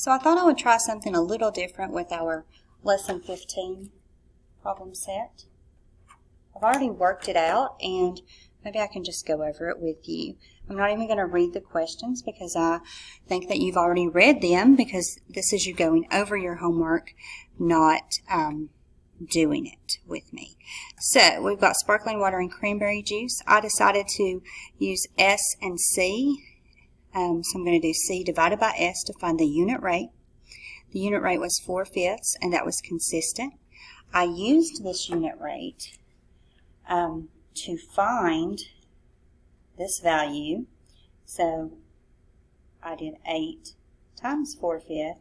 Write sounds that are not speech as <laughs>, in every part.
So I thought I would try something a little different with our lesson 15 problem set. I've already worked it out and maybe I can just go over it with you. I'm not even going to read the questions because I think that you've already read them because this is you going over your homework, not um, doing it with me. So we've got sparkling water and cranberry juice. I decided to use S and C. Um, so I'm going to do C divided by S to find the unit rate. The unit rate was 4 fifths and that was consistent. I used this unit rate um, to find this value. So I did 8 times 4 fifths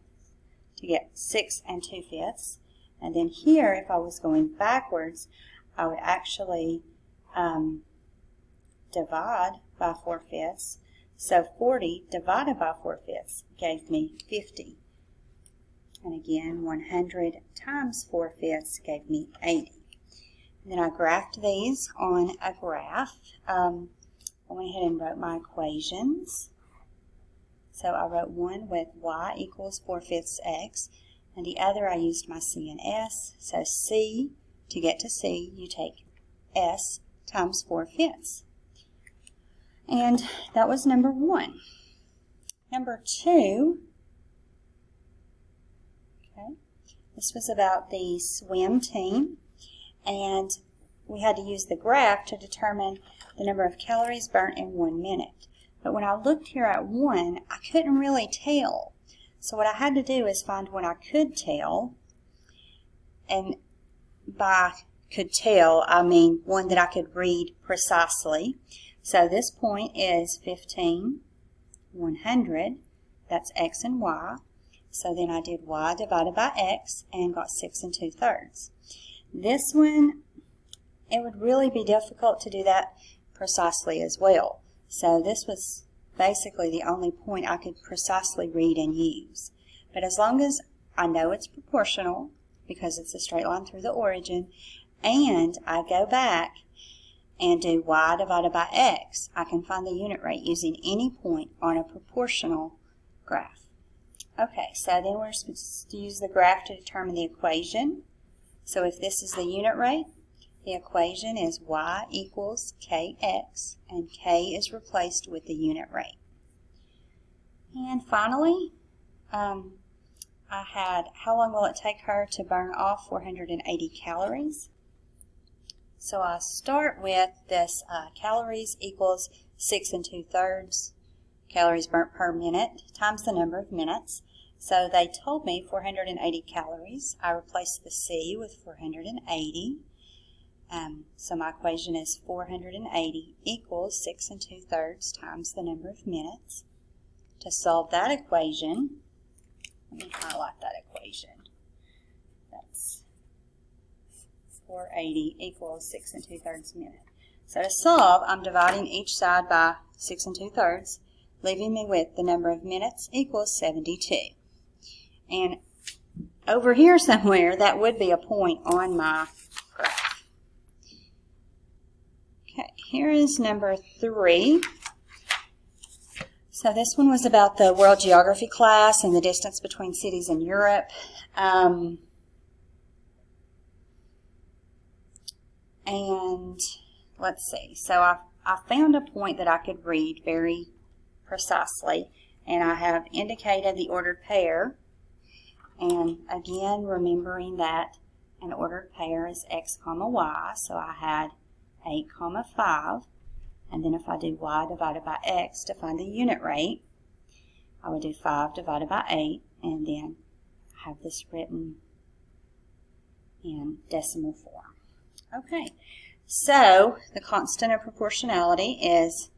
to get 6 and 2 fifths. And then here, if I was going backwards, I would actually um, divide by 4 fifths. So 40 divided by 4 fifths gave me 50. And again, 100 times 4 fifths gave me 80. And then I graphed these on a graph. Um, I went ahead and wrote my equations. So I wrote one with y equals 4 fifths x, and the other I used my c and s. So c, to get to c, you take s times 4 fifths. And that was number one. Number two, okay, this was about the swim team, and we had to use the graph to determine the number of calories burnt in one minute. But when I looked here at one, I couldn't really tell. So what I had to do is find one I could tell. And by could tell, I mean one that I could read precisely. So this point is 15, 100. That's x and y. So then I did y divided by x and got 6 and 2 thirds. This one, it would really be difficult to do that precisely as well. So this was basically the only point I could precisely read and use. But as long as I know it's proportional, because it's a straight line through the origin, and I go back and do y divided by x, I can find the unit rate using any point on a proportional graph. Okay, so then we're supposed to use the graph to determine the equation. So if this is the unit rate, the equation is y equals kx, and k is replaced with the unit rate. And finally, um, I had how long will it take her to burn off 480 calories? So I start with this uh, calories equals 6 and 2 thirds calories burnt per minute times the number of minutes. So they told me 480 calories. I replaced the C with 480. Um, so my equation is 480 equals 6 and 2 thirds times the number of minutes. To solve that equation, let me highlight that equation. That's 480 equals 6 and 2 thirds minute. So to solve, I'm dividing each side by 6 and 2 thirds, leaving me with the number of minutes equals 72. And over here <laughs> somewhere, that would be a point on my graph. Okay, here is number three. So this one was about the world geography class and the distance between cities in Europe. Um, and let's see. So I, I found a point that I could read very precisely. And I have indicated the ordered pair. And again, remembering that an ordered pair is x comma y. So I had 8 comma 5. And then if I do y divided by x to find the unit rate, I would do 5 divided by 8 and then have this written in decimal form. Okay, so the constant of proportionality is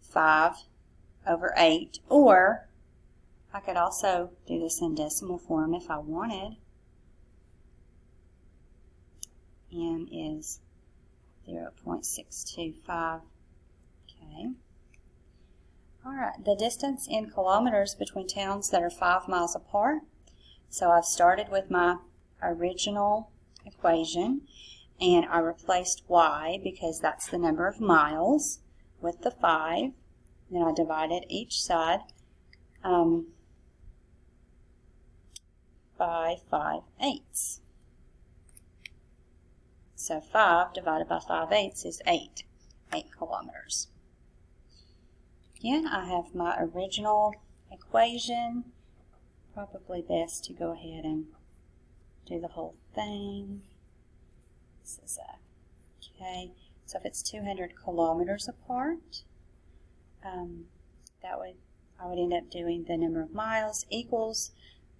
5 over 8, or I could also do this in decimal form if I wanted. M is 0.625. Okay. All right, the distance in kilometers between towns that are five miles apart. So I've started with my original equation and I replaced y because that's the number of miles with the 5. Then I divided each side um, by 5 eighths. So 5 divided by 5 eighths is 8, 8 kilometers. Again, I have my original equation. Probably best to go ahead and do the whole thing. This is a, okay, so if it's 200 kilometers apart, um, that would, I would end up doing the number of miles equals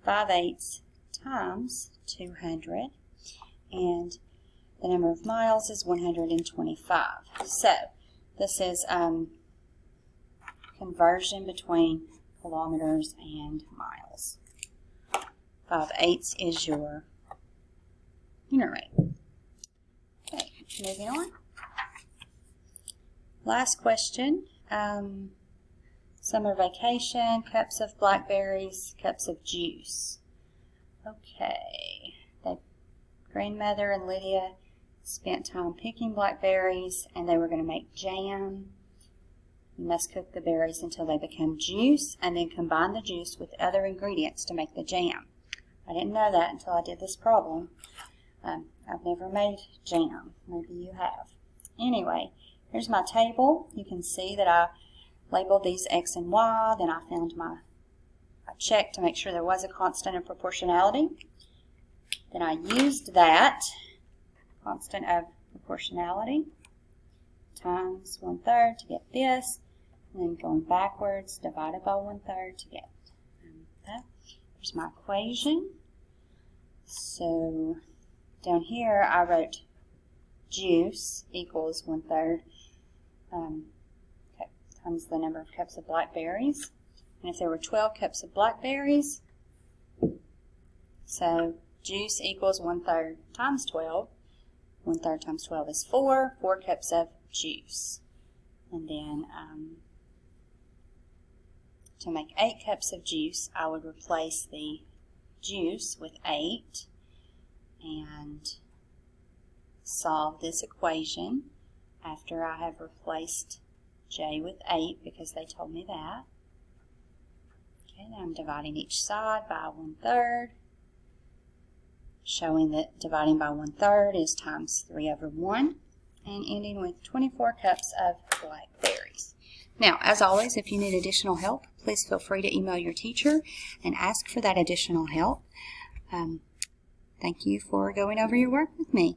5 eighths times 200, and the number of miles is 125. So, this is um, conversion between kilometers and miles. 5 eighths is your unit rate. Moving on. Last question. Um, summer vacation, cups of blackberries, cups of juice. Okay. The grandmother and Lydia spent time picking blackberries and they were going to make jam. You must cook the berries until they become juice and then combine the juice with other ingredients to make the jam. I didn't know that until I did this problem. Um, I've never made jam. Maybe you have. Anyway, here's my table. You can see that I labeled these X and Y. Then I found my, I checked to make sure there was a constant of proportionality. Then I used that constant of proportionality times one third to get this. And then going backwards, divided by one third to get that. There's my equation. So down here I wrote juice equals one third um, times the number of cups of blackberries. And if there were 12 cups of blackberries, so juice equals one third times 12. One third times 12 is 4. 4 cups of juice. And then um, to make 8 cups of juice, I would replace the juice with 8 and solve this equation after I have replaced j with 8 because they told me that. Okay, now I'm dividing each side by 1 third, showing that dividing by 1 third is times 3 over 1, and ending with 24 cups of blackberries. Now, as always, if you need additional help, please feel free to email your teacher and ask for that additional help. Um, thank you for going over your work with me.